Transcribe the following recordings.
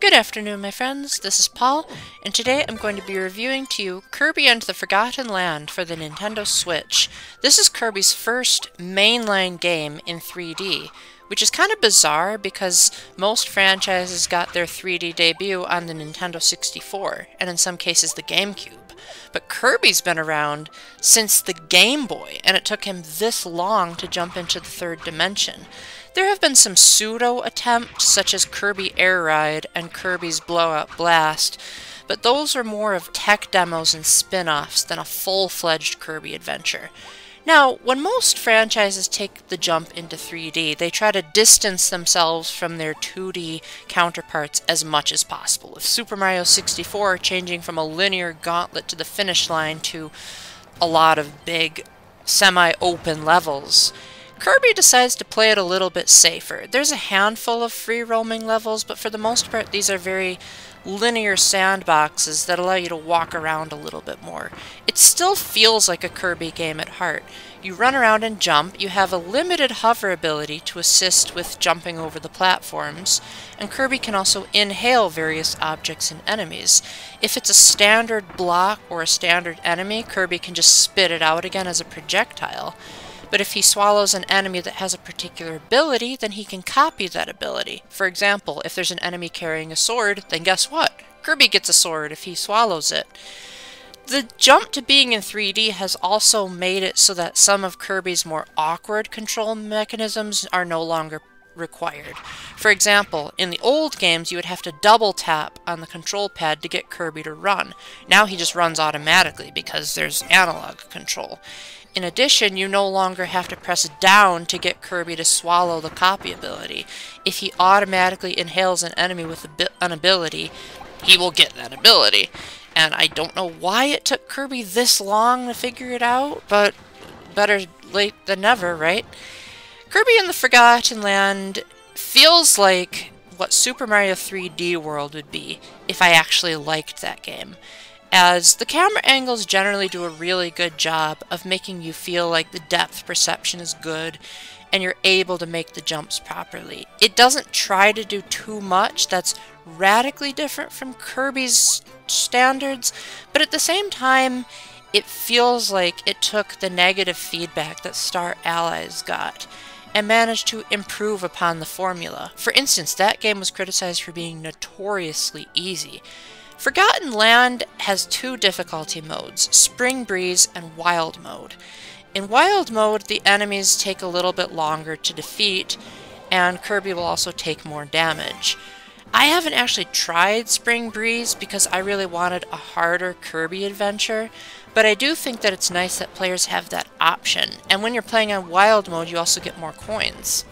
Good afternoon, my friends. This is Paul, and today I'm going to be reviewing to you Kirby and the Forgotten Land for the Nintendo Switch. This is Kirby's first mainline game in 3D, which is kind of bizarre because most franchises got their 3D debut on the Nintendo 64, and in some cases the GameCube. But Kirby's been around since the Game Boy, and it took him this long to jump into the third dimension. There have been some pseudo attempts, such as Kirby Air Ride and Kirby's Blowout Blast, but those are more of tech demos and spin offs than a full fledged Kirby adventure. Now, when most franchises take the jump into 3D, they try to distance themselves from their 2D counterparts as much as possible. With Super Mario 64 changing from a linear gauntlet to the finish line to a lot of big semi open levels. Kirby decides to play it a little bit safer. There's a handful of free roaming levels, but for the most part, these are very linear sandboxes that allow you to walk around a little bit more. It still feels like a Kirby game at heart. You run around and jump, you have a limited hover ability to assist with jumping over the platforms, and Kirby can also inhale various objects and enemies. If it's a standard block or a standard enemy, Kirby can just spit it out again as a projectile. But if he swallows an enemy that has a particular ability, then he can copy that ability. For example, if there's an enemy carrying a sword, then guess what? Kirby gets a sword if he swallows it. The jump to being in 3D has also made it so that some of Kirby's more awkward control mechanisms are no longer required. For example, in the old games you would have to double tap on the control pad to get Kirby to run. Now he just runs automatically because there's analog control. In addition, you no longer have to press down to get Kirby to swallow the copy ability. If he automatically inhales an enemy with an ability, he will get that ability. And I don't know why it took Kirby this long to figure it out, but better late than never, right? Kirby in the Forgotten Land feels like what Super Mario 3D World would be if I actually liked that game as the camera angles generally do a really good job of making you feel like the depth perception is good and you're able to make the jumps properly. It doesn't try to do too much that's radically different from Kirby's standards, but at the same time, it feels like it took the negative feedback that Star Allies got and managed to improve upon the formula. For instance, that game was criticized for being notoriously easy, Forgotten Land has two difficulty modes, Spring Breeze and Wild Mode. In Wild Mode, the enemies take a little bit longer to defeat, and Kirby will also take more damage. I haven't actually tried Spring Breeze because I really wanted a harder Kirby adventure, but I do think that it's nice that players have that option, and when you're playing on Wild Mode, you also get more coins.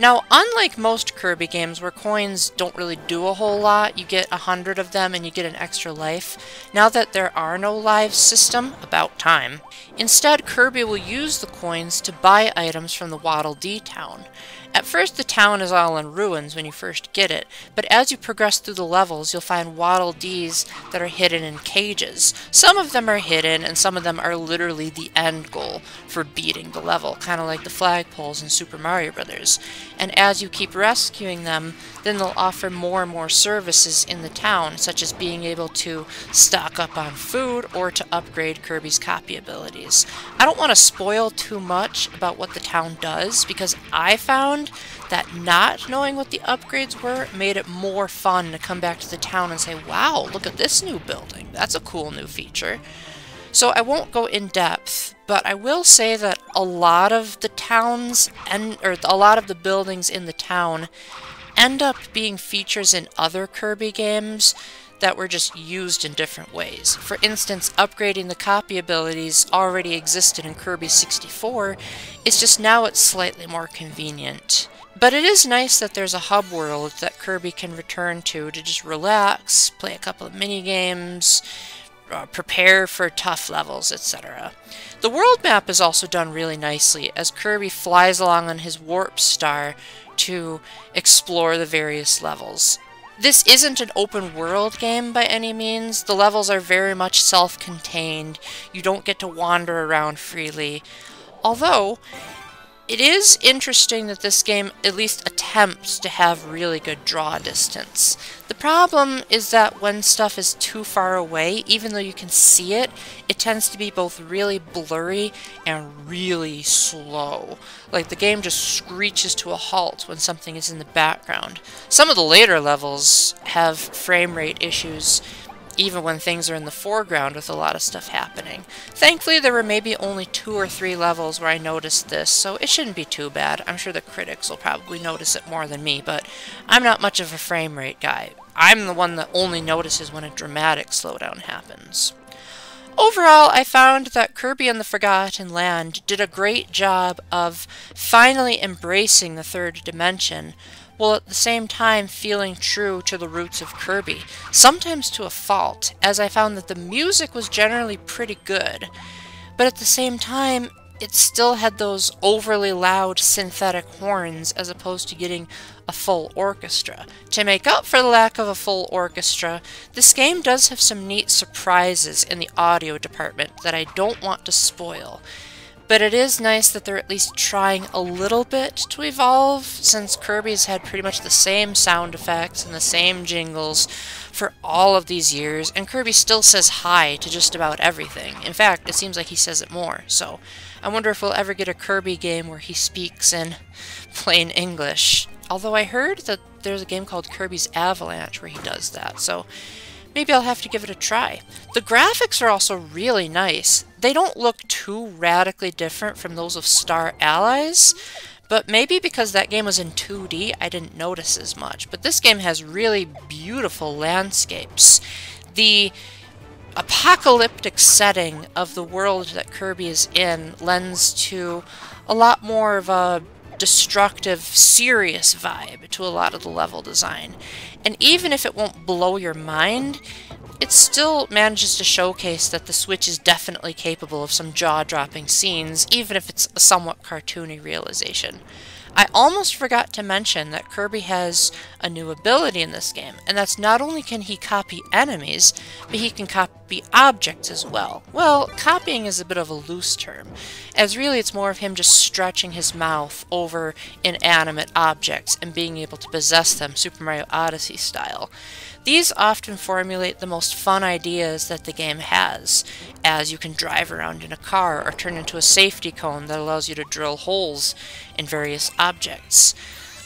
Now, unlike most Kirby games where coins don't really do a whole lot, you get a hundred of them and you get an extra life, now that there are no lives system, about time. Instead, Kirby will use the coins to buy items from the Waddle Dee town. At first the town is all in ruins when you first get it, but as you progress through the levels you'll find Waddle Dees that are hidden in cages. Some of them are hidden and some of them are literally the end goal for beating the level, kind of like the flagpoles in Super Mario Bros. And as you keep rescuing them, then they'll offer more and more services in the town, such as being able to stock up on food or to upgrade Kirby's copy abilities. I don't want to spoil too much about what the town does, because I found that not knowing what the upgrades were made it more fun to come back to the town and say, wow, look at this new building. That's a cool new feature. So I won't go in depth, but I will say that a lot of the towns and or a lot of the buildings in the town end up being features in other Kirby games that were just used in different ways. For instance, upgrading the copy abilities already existed in Kirby 64, it's just now it's slightly more convenient. But it is nice that there's a hub world that Kirby can return to to just relax, play a couple of mini games, uh, prepare for tough levels, etc. The world map is also done really nicely as Kirby flies along on his warp star to explore the various levels. This isn't an open world game by any means. The levels are very much self-contained. You don't get to wander around freely. Although, It is interesting that this game at least attempts to have really good draw distance. The problem is that when stuff is too far away, even though you can see it, it tends to be both really blurry and really slow. Like the game just screeches to a halt when something is in the background. Some of the later levels have frame rate issues even when things are in the foreground with a lot of stuff happening. Thankfully, there were maybe only two or three levels where I noticed this, so it shouldn't be too bad. I'm sure the critics will probably notice it more than me, but I'm not much of a frame rate guy. I'm the one that only notices when a dramatic slowdown happens. Overall, I found that Kirby and the Forgotten Land did a great job of finally embracing the third dimension, while at the same time feeling true to the roots of Kirby, sometimes to a fault, as I found that the music was generally pretty good, but at the same time, it still had those overly loud synthetic horns as opposed to getting a full orchestra. To make up for the lack of a full orchestra, this game does have some neat surprises in the audio department that I don't want to spoil. But it is nice that they're at least trying a little bit to evolve, since Kirby's had pretty much the same sound effects and the same jingles for all of these years, and Kirby still says hi to just about everything. In fact, it seems like he says it more, so I wonder if we'll ever get a Kirby game where he speaks in plain English. Although I heard that there's a game called Kirby's Avalanche where he does that, so maybe I'll have to give it a try. The graphics are also really nice. They don't look too radically different from those of Star Allies, but maybe because that game was in 2D, I didn't notice as much. But this game has really beautiful landscapes. The apocalyptic setting of the world that Kirby is in lends to a lot more of a destructive, serious vibe to a lot of the level design. And even if it won't blow your mind, it still manages to showcase that the Switch is definitely capable of some jaw-dropping scenes, even if it's a somewhat cartoony realization. I almost forgot to mention that Kirby has a new ability in this game, and that's not only can he copy enemies, but he can copy objects as well. Well, copying is a bit of a loose term, as really it's more of him just stretching his mouth over inanimate objects and being able to possess them Super Mario Odyssey style. These often formulate the most fun ideas that the game has, as you can drive around in a car or turn into a safety cone that allows you to drill holes in various objects.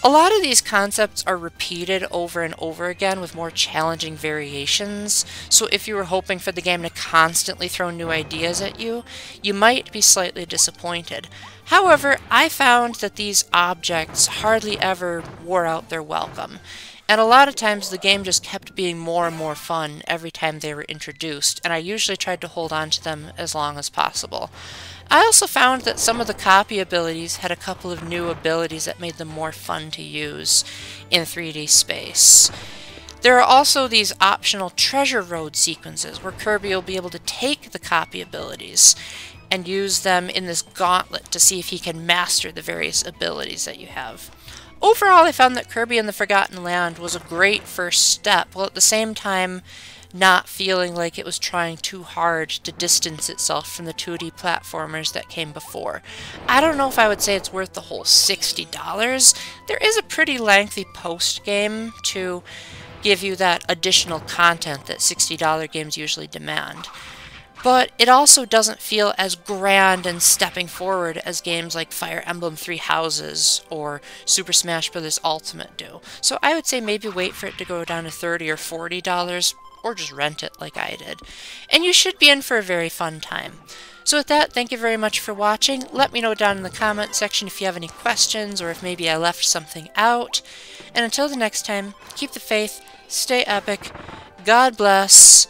A lot of these concepts are repeated over and over again with more challenging variations, so if you were hoping for the game to constantly throw new ideas at you, you might be slightly disappointed. However, I found that these objects hardly ever wore out their welcome. And a lot of times the game just kept being more and more fun every time they were introduced, and I usually tried to hold on to them as long as possible. I also found that some of the copy abilities had a couple of new abilities that made them more fun to use in 3D space. There are also these optional treasure road sequences where Kirby will be able to take the copy abilities and use them in this gauntlet to see if he can master the various abilities that you have. Overall, I found that Kirby and the Forgotten Land was a great first step, while at the same time not feeling like it was trying too hard to distance itself from the 2D platformers that came before. I don't know if I would say it's worth the whole $60. There is a pretty lengthy post-game to give you that additional content that $60 games usually demand but it also doesn't feel as grand and stepping forward as games like Fire Emblem Three Houses or Super Smash Bros. Ultimate do. So I would say maybe wait for it to go down to 30 or $40 or just rent it like I did. And you should be in for a very fun time. So with that, thank you very much for watching. Let me know down in the comment section if you have any questions or if maybe I left something out. And until the next time, keep the faith, stay epic, God bless,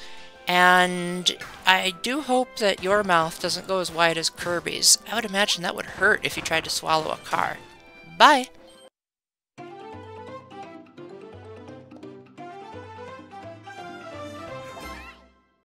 and I do hope that your mouth doesn't go as wide as Kirby's. I would imagine that would hurt if you tried to swallow a car. Bye!